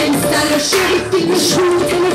Fenster, der Sheriff in den